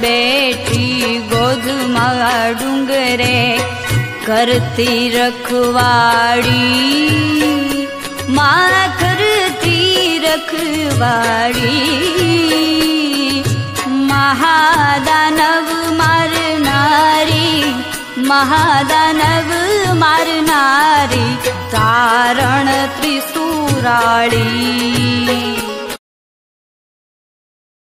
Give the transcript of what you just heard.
बेठि गोदमा डुङ्गरे करति रखवाखवाडी महा दान मारी महादा नव मार नारी तारण ती